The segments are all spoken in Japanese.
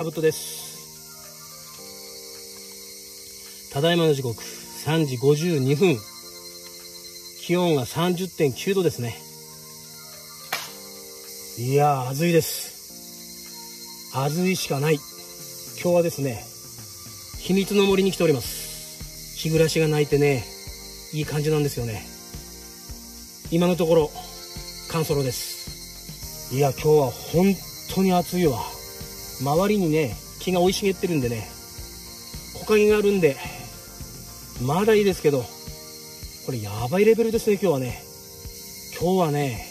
かぶとです。ただいまの時刻3時52分気温が30.9度ですね。いやー暑いです。暑いしかない。今日はですね秘密の森に来ております。日暮らしが鳴いてねいい感じなんですよね。今のところ乾ソロです。いや今日は本当に暑いわ。周りにね木が生い茂ってるんでね木陰があるんでまだいいですけどこれやばいレベルですね今日はね。今日はね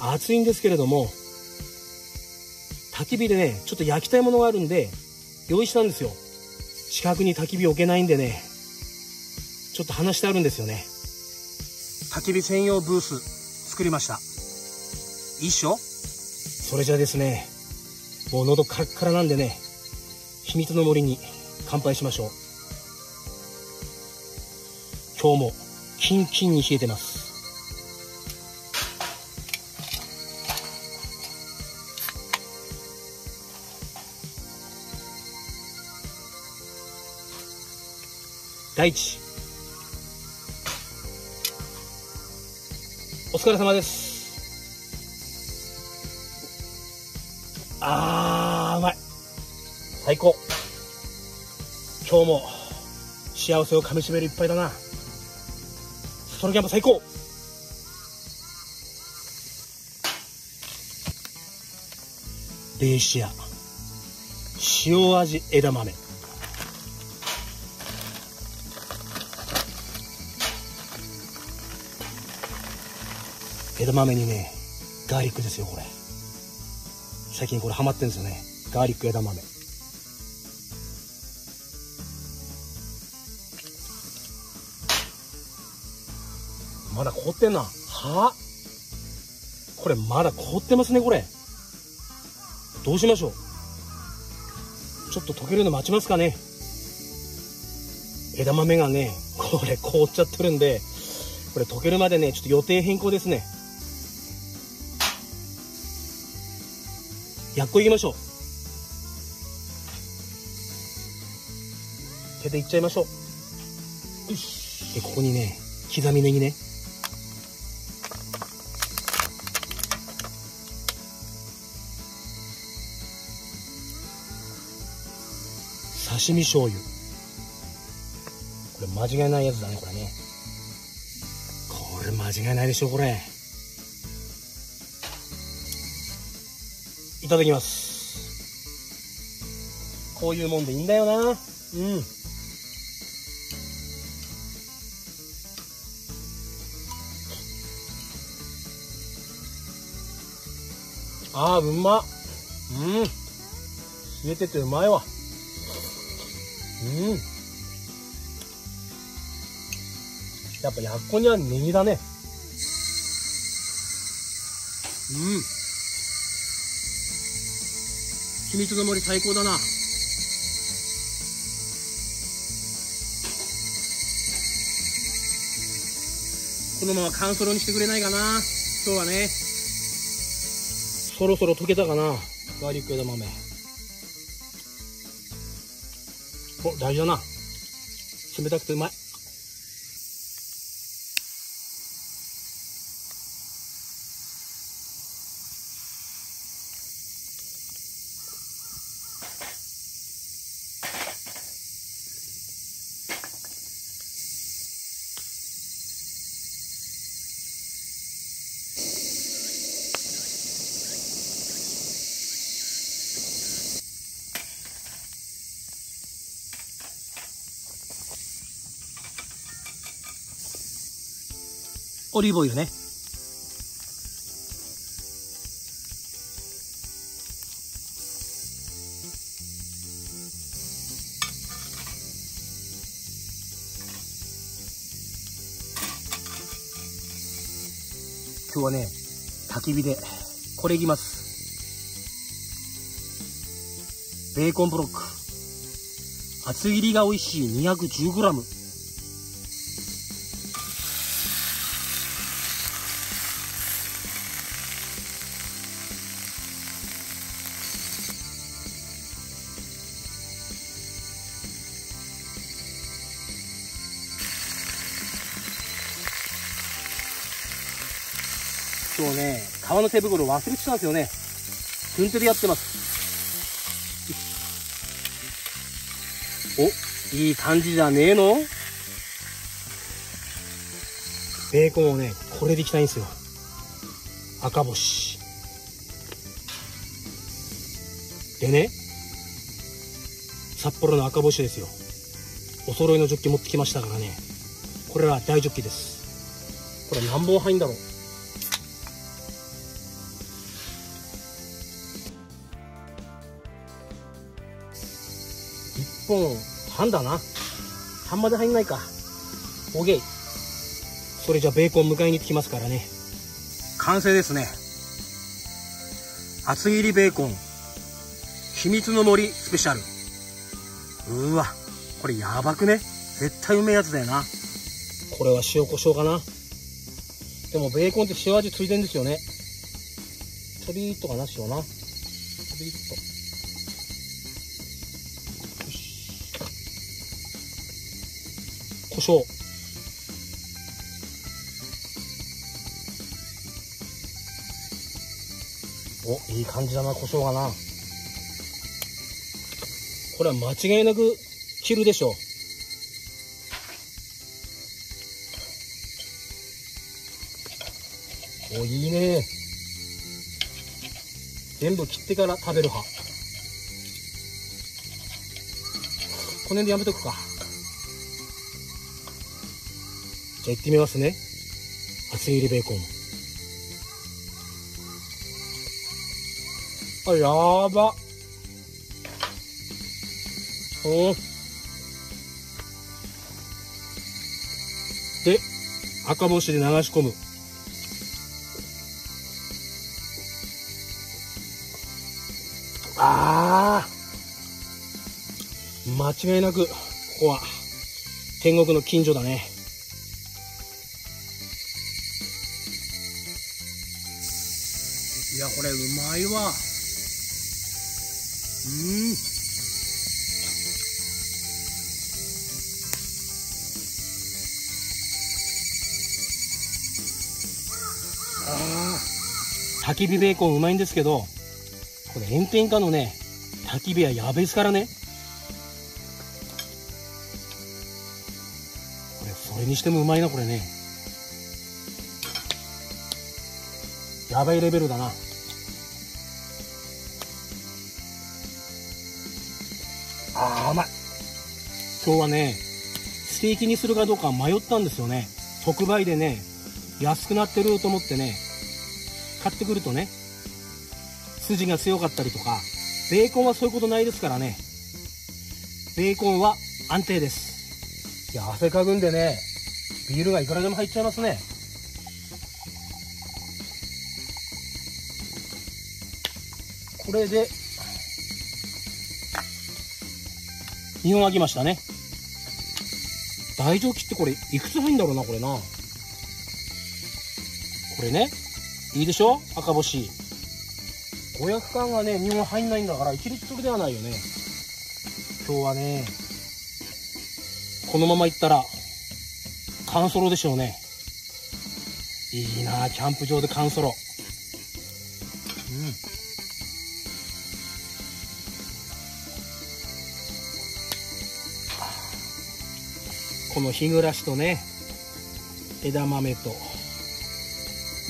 暑いんですけれども焚き火でねちょっと焼きたいものがあるんで用意したんですよ。近くに焚き火置けないんでねちょっと話してあるんですよね。焚き火専用ブース作りました。一緒それじゃあですねもう喉カラッカラなんでね秘密の森に乾杯しましょう。今日もキンキンに冷えてます。第一。お疲れ様です。あー。うまい最高。今日も幸せをかみしめる一杯だな。ストロキャンプ最高。ベーシア。塩味枝豆。枝豆にねガーリックですよこれ。最近これハマってるんですよね。ガーリック枝豆。まだ凍ってんな。はこれまだ凍ってますねこれ。どうしましょう？ちょっと溶けるの待ちますかね。枝豆がねこれ凍っちゃってるんでこれ溶けるまでねちょっと予定変更ですね。やっこいきましょう。手でいっちゃいましょう。よし。でここにね刻みネギね。刺身醤油。これ間違いないやつだねこれね。これ間違いないでしょこれ。いただきます。こういうもんでいいんだよな。うん。あーうまっ。うん。冷えててうまいわ。うん。やっぱやっこにはネギだね。うん。秘密の森最高だな。このまま乾ソロにしてくれないかな。今日はね。そろそろ溶けたかな。ガーリック枝豆大事だな。冷たくてうまい。オリーブオイルね。今日はね焚き火でこれいきます。ベーコンブロック。厚切りが美味しい。210g の手袋忘れてたんですよね。軍手でやってます。お、いい感じじゃねえの？ベーコンをね、これでいきたいんですよ。赤星。でね、札幌の赤星ですよ。お揃いのジョッキ持ってきましたからね。これは大ジョッキです。これ何本入んだろう？本半だな。半まで入んないか。オーケー。それじゃベーコン迎えに行ってきますからね。完成ですね。厚切りベーコン。秘密の森スペシャル。うわ、これやばくね絶対うめえやつだよな。これは塩コショウかな。でもベーコンって塩味ついてんですよね。ちょびーっとかな、塩な。ちょびーっと。胡椒おいい感じだな胡椒がな。これは間違いなく切るでしょう。おいいね。全部切ってから食べる派。この辺でやめとくか。ゃあ行ってみますね。厚切りベーコン。あやば。おで赤星で流し込む。ああ間違いなくここは天国の近所だね。れうまいわ。うん。あ焚き火ベーコンうまいんですけどこれ炎天下のね焚き火はやべえですからね。これそれにしてもうまいなこれね。やばいレベルだな。今日はねステーキにするかどうか迷ったんですよね。特売でね安くなってると思ってね買ってくるとね筋が強かったりとかベーコンはそういうことないですからね。ベーコンは安定です。いや汗かぐんでねビールがいくらでも入っちゃいますね。これで2本開きましたね大蒸気ってこれいくつ入んだろうなこれな。これね。いいでしょ？赤星。500缶がね2本入んないんだから1リットルではないよね。今日はねこのままいったら缶ソロでしょうね。いいなキャンプ場で缶ソロ。この日暮らしとね枝豆と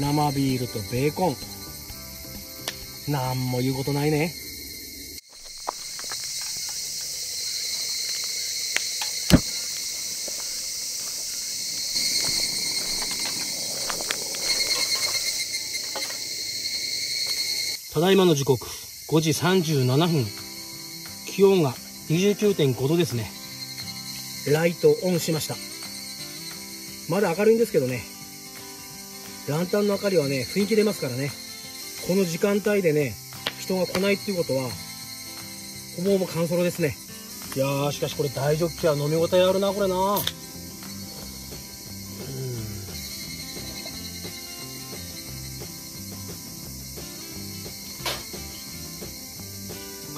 生ビールとベーコン。なんも言うことないね。ただいまの時刻5時37分。気温が29.5度ですね。ライトオンしました。まだ明るいんですけどね。ランタンの明かりはね雰囲気出ますからね。この時間帯でね人が来ないっていうことはほぼほぼ乾燥ですね。いやーしかしこれ大ジョッキは飲み応えあるなこれな。うん。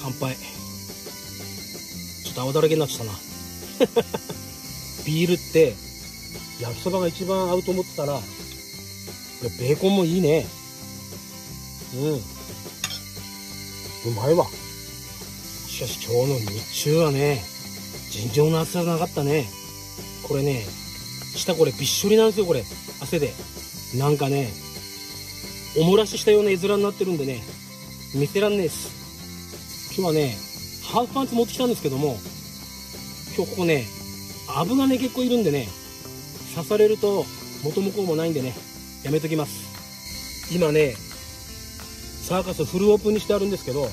乾杯。ちょっと泡だらけになっちゃったな ビールって焼きそばが一番合うと思ってたらベーコンもいいね。うん。うまいわ。しかし今日の日中はね尋常な暑さじゃなかったね。これね下これびっしょりなんですよこれ。汗で。なんかねおもらししたような絵面になってるんでね見せらんねえっす。今日はねハーフパンツ持ってきたんですけども今日ここね油がね結構いるんでね刺されると元も子もないんでねやめときます。今ねサーカスフルオープンにしてあるんですけど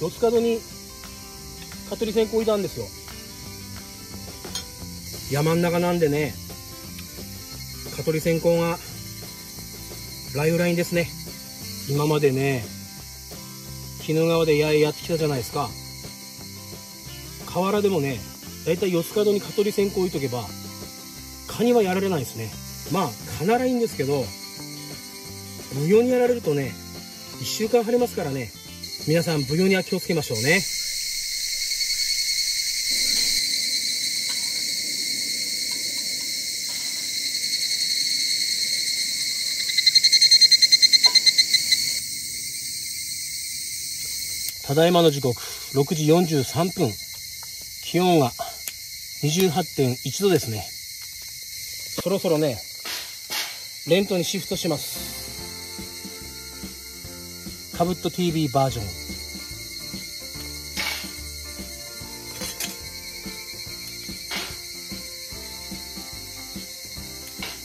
四つ角に蚊取り線香いたんですよ。山ん中なんでね蚊取り線香がライフラインですね。今までね鬼怒川で八重やってきたじゃないですか。河原でもねだいたい四つ角に蚊取り線香置いとけば蚊にはやられないですね。まあ蚊ならいいんですけど無用にやられるとね1週間腫れますからね皆さん無用には気をつけましょうね。ただいまの時刻6時43分。気温が28.1度ですね。そろそろねレントにシフトします。かぶっと TV バージョン。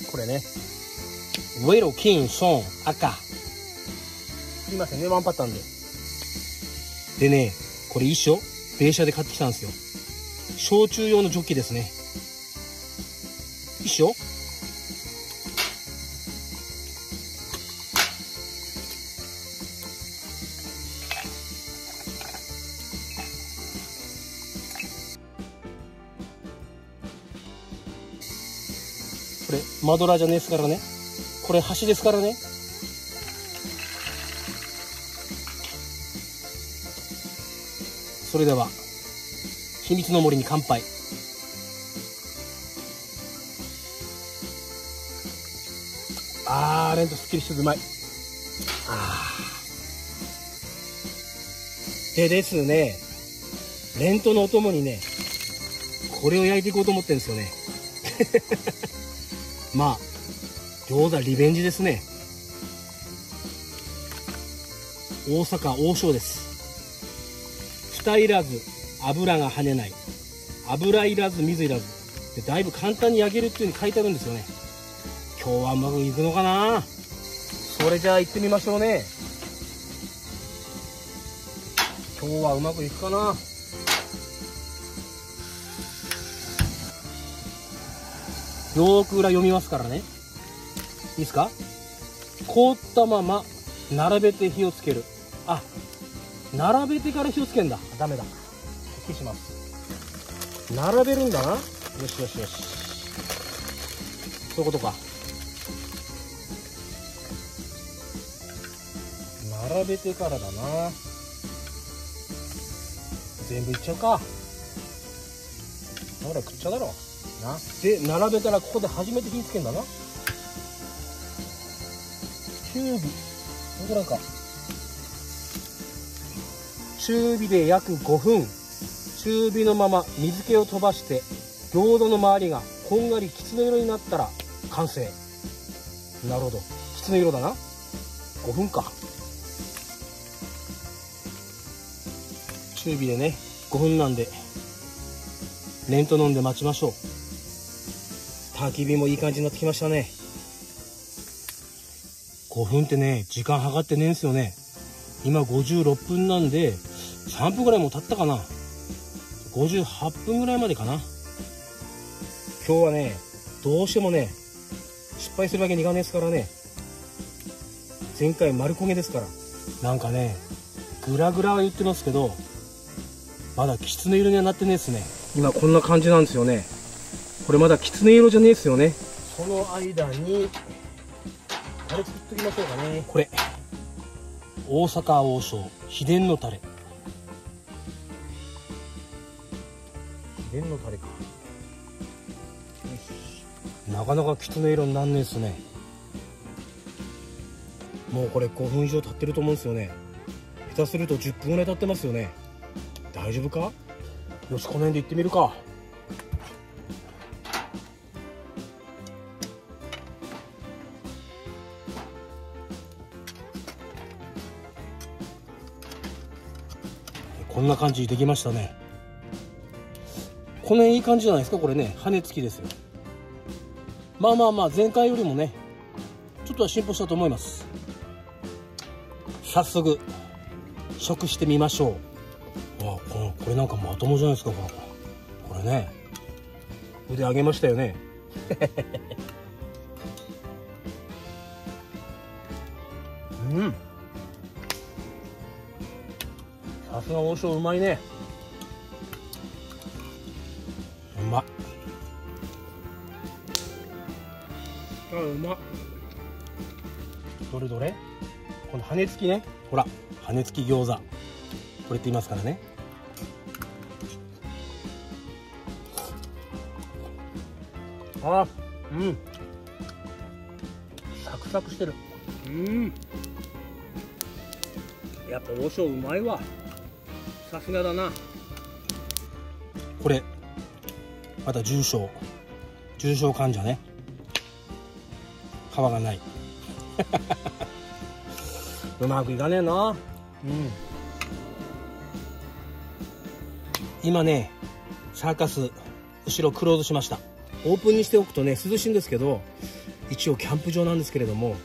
これね。ウェロ金ソン赤すいませんねワンパターンで。でねこれ一緒？ベーシャで買ってきたんですよ焼酎用のジョッキですね。一緒これマドラーじゃねえですからね。これ端ですからね。それでは。秘密の森に乾杯。あーレントすっきりしててうまい。あー。でですね。レントのお供にねこれを焼いていこうと思ってるんですよね。まあ餃子リベンジですね。大阪王将です。蓋いらず油が跳ねない。油いらず水いらず。でだいぶ簡単に焼けるっていう風に書いてあるんですよね。今日はうまくいくのかな？それじゃあ行ってみましょうね。今日はうまくいくかな？よーく裏読みますからね。いいですか？凍ったまま並べて火をつける。あ並べてから火をつけんだ。ダメだ消します。並べるんだな。よしよしよし。そういうことか。並べてからだな。全部いっちゃうか。ほら食っちゃだろ。な。で並べたらここで初めて火つけんだな。中火ほらんか。中火で約5分。中火のまま水気を飛ばして餃子の周りがこんがりきつね色になったら完成。なるほど。きつね色だな。5分か。中火でね5分なんでレント飲んで待ちましょう。焚き火もいい感じになってきましたね。5分ってね時間計ってねえんすよね。今56分なんで3分ぐらいも経ったかな。58分ぐらいまでかな。今日はねどうしてもね失敗するわけにいかねえですからね。前回丸焦げですから。なんかねグラグラは言ってますけどまだきつね色にはなってねえですね。今こんな感じなんですよね。これまだきつね色じゃねえですよね。その間にタレ作っときましょうかね。これ。大阪王将秘伝のタレ秘伝のタレか。なかなかきつね色になんねえっすね。もうこれ5分以上経ってると思うんですよね。下手すると10分ぐらい経ってますよね。大丈夫か？よしこの辺で行ってみるか。こんな感じできましたね。この辺いい感じじゃないですか？これね羽根付きですよ。まあまあまあ前回よりもねちょっとは進歩したと思います。早速食してみましょう。あこのこれなんかまともじゃないですか？これこれね。腕上げましたよね。うん。さすが王将うまいね。うま。っどれどれ？この羽根付きね。ほら羽根付き餃子。これって言いますからね。あうん。サクサクしてる。うん。やっぱ王将うまいわ。さすがだな。これまた重症。重症患者ね皮がない。うまくいかねえな。うん。今ねサーカス後ろクローズしました。オープンにしておくとね涼しいんですけど一応キャンプ場なんですけれども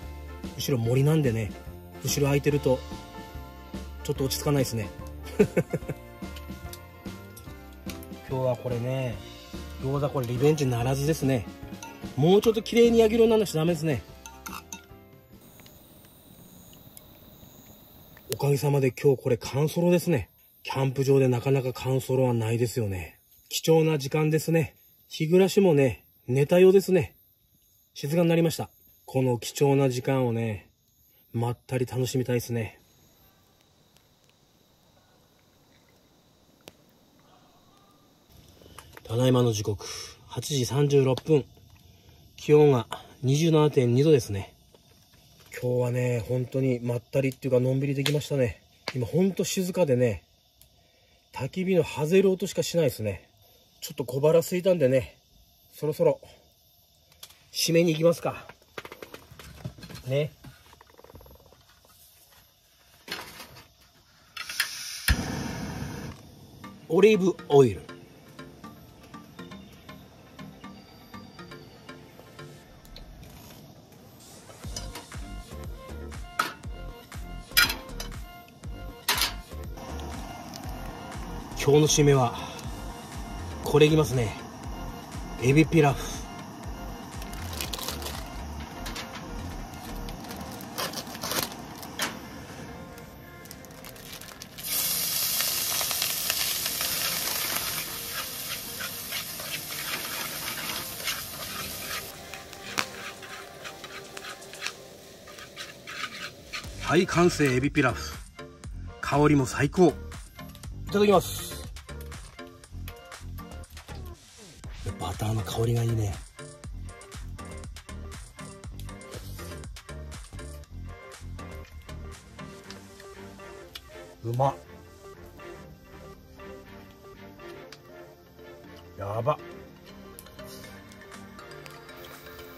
後ろ森なんでね後ろ空いてるとちょっと落ち着かないですね。今日はこれね餃子これリベンジならずですねもうちょっと綺麗に焼き色にならなくちゃダメですね。おかげさまで今日これ乾ソロですね。キャンプ場でなかなか乾ソロはないですよね。貴重な時間ですね。日暮らしもね寝たようですね。静かになりました。この貴重な時間をねまったり楽しみたいですね。ただいまの時刻、8時36分。気温が27.2度ですね。今日はね、本当にまったりっていうかのんびりできましたね。今ほんと静かでね、焚き火の外れる音しかしないですね。ちょっと小腹空いたんでね、そろそろ締めに行きますか。ね。オリーブオイル。今日の締めはこれいきますね。エビピラフ。はい完成エビピラフ。香りも最高。いただきます香りがいいね。うまやば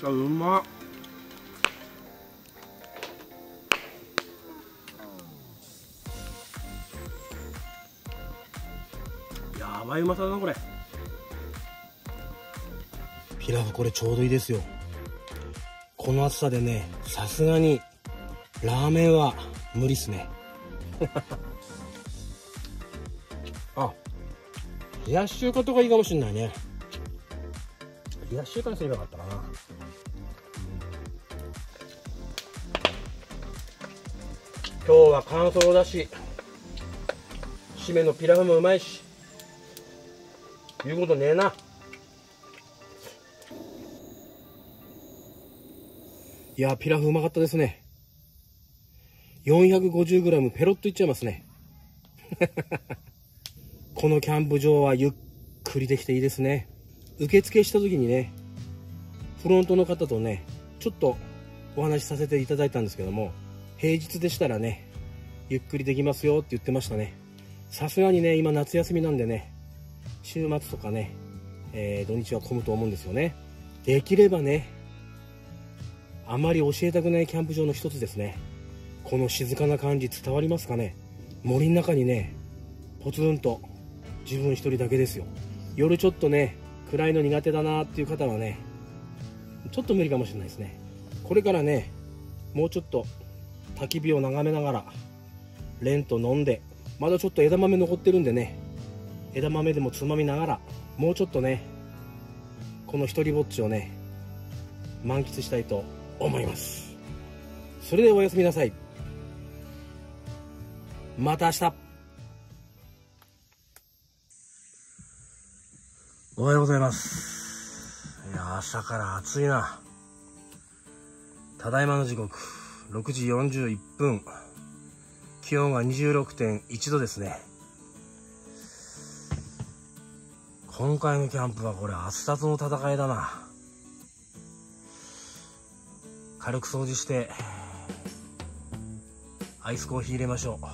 あうまやばいうまさだなこれ。ピラフこれちょうどいいですよ。この暑さでねさすがにラーメンは無理っすね。あ冷やし中華とかいいかもしんないね。冷やし中華にすればよかったかな。今日は乾燥だし締めのピラフもうまいし言うことねえないやピラフうまかったですね。450g ペロッといっちゃいますね。このキャンプ場はゆっくりできていいですね。受付した時にねフロントの方とねちょっとお話しさせていただいたんですけども平日でしたらねゆっくりできますよって言ってましたね。さすがにね今夏休みなんでね週末とかね、えー、土日は混むと思うんですよね。できればねあまり教えたくないキャンプ場の一つですね。この静かな感じ伝わりますかね？森の中にねポツンと自分一人だけですよ。夜ちょっとね暗いの苦手だなっていう方はねちょっと無理かもしれないですね。これからねもうちょっと焚き火を眺めながらレンと飲んでまだちょっと枝豆残ってるんでね枝豆でもつまみながらもうちょっとねこの一人ぼっちをね満喫したいと思います。それではおやすみなさい。また明日。おはようございます。いや朝から暑いな。ただいまの時刻6時41分。気温が26.1度ですね。今回のキャンプはこれ暑さとの戦いだな。軽く掃除してアイスコーヒー入れましょう。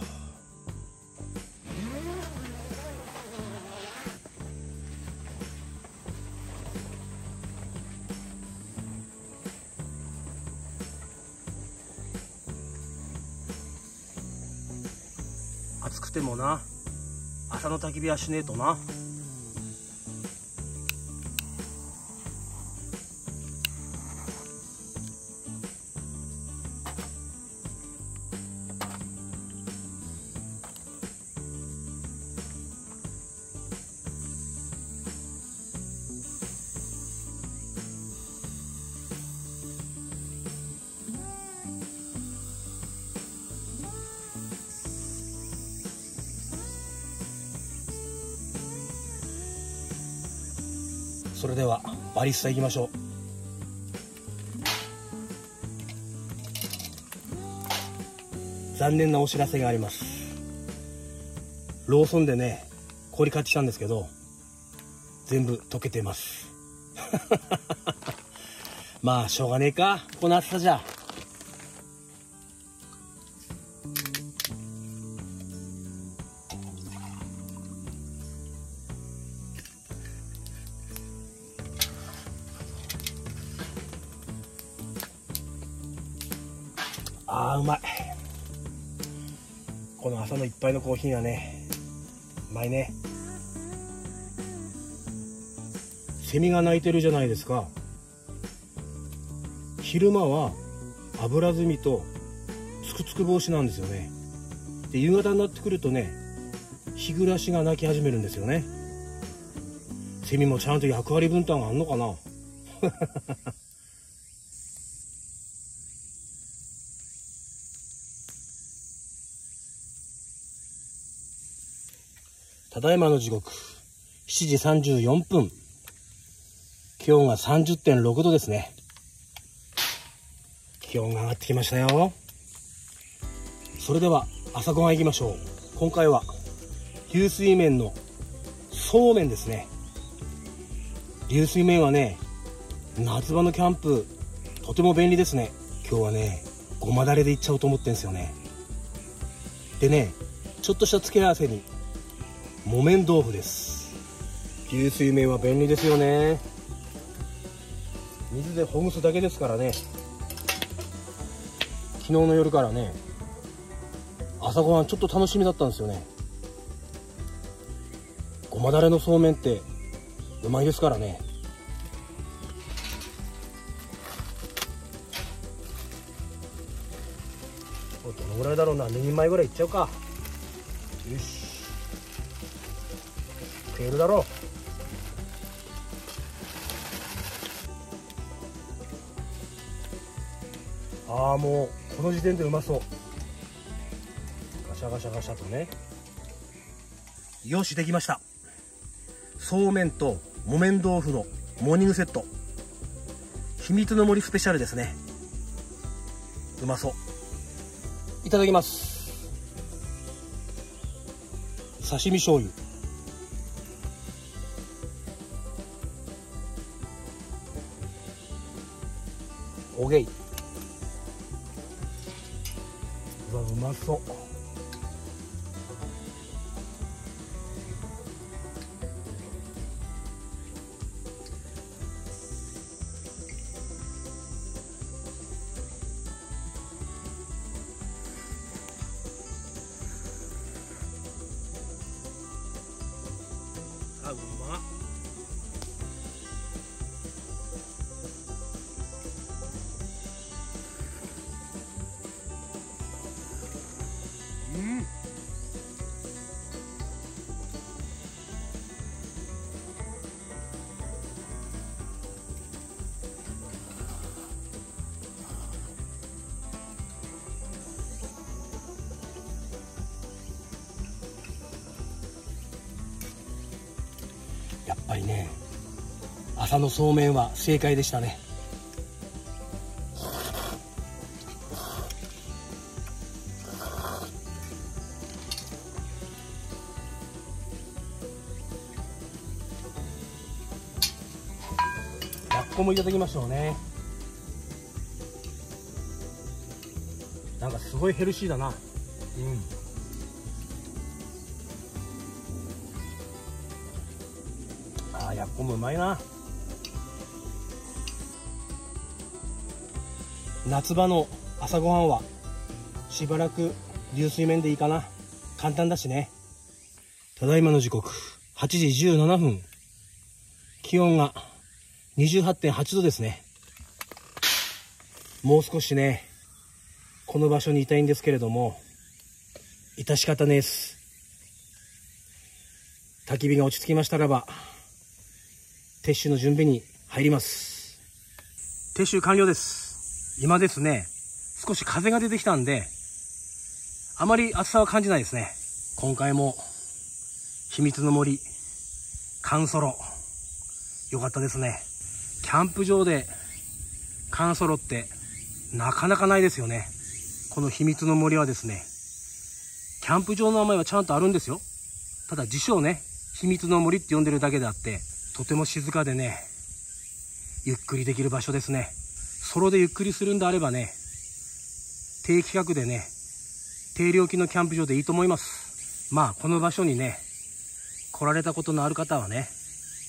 暑くてもな朝の焚き火はしねえとな。それではバリスタ行きましょう。残念なお知らせがあります。ローソンでね氷買ってきたんですけど全部溶けてます。まあしょうがねえか。この暑さじゃ。杯のコーヒーはねうまいねセミが鳴いてるじゃないですか。昼間は油炭とつくつく防止なんですよね。で夕方になってくるとね日暮らしが鳴き始めるんですよね。セミもちゃんと役割分担があんのかな。ただいまの時刻、7時34分。気温が30.6度ですね。気温が上がってきましたよ。それでは朝ごはん行きましょう。今回は流水麺のそうめんですね。流水麺はね、夏場のキャンプ、とても便利ですね。今日はね、ごまだれでいっちゃおうと思ってんですよね。でね、ちょっとした付け合わせに木綿豆腐です。流水麺は便利ですよね。水でほぐすだけですからね。昨日の夜からね朝ごはんちょっと楽しみだったんですよね。ごまだれのそうめんってうまいですからね。どのぐらいだろうな？2人前ぐらいいっちゃうか。よし食えるだろうああもうこの時点でうまそうガシャガシャガシャとねよしできましたそうめんと木綿豆腐のモーニングセット秘密の森スペシャルですねうまそういただきます刺身醤油ゲイ。うわうまそう。朝のそうめんは正解でしたね。やっこもいただきましょうね。なんかすごいヘルシーだな。うん。あーやっこもうまいな。夏場の朝ごはんはしばらく流水麺でいいかな。簡単だしね。ただいまの時刻8時17分。気温が28.8度ですね。もう少しねこの場所にいたいんですけれども致し方ねえす。焚き火が落ち着きましたらば撤収の準備に入ります。撤収完了です。今ですね少し風が出てきたんであまり暑さは感じないですね。今回も秘密の森カンソロ。よかったですね。キャンプ場でカンソロってなかなかないですよね。この秘密の森はですねキャンプ場の名前はちゃんとあるんですよ。ただ自称ね秘密の森って呼んでるだけであってとても静かでねゆっくりできる場所ですね。ソロでゆっくりするんであればね低規格でね低料金のキャンプ場でいいと思います。まあこの場所にね来られたことのある方はね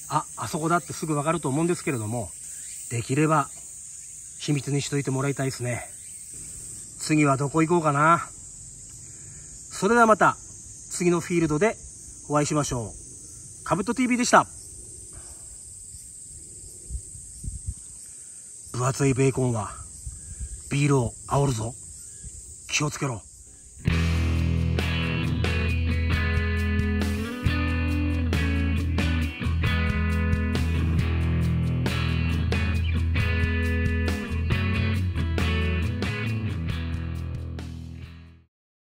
ああそこだってすぐ分かると思うんですけれどもできれば秘密にしといてもらいたいですね。次はどこ行こうかな。それではまた次のフィールドでお会いしましょう。かぶと TV でした。分厚いベーコンはビールを煽るぞ。気をつけろ。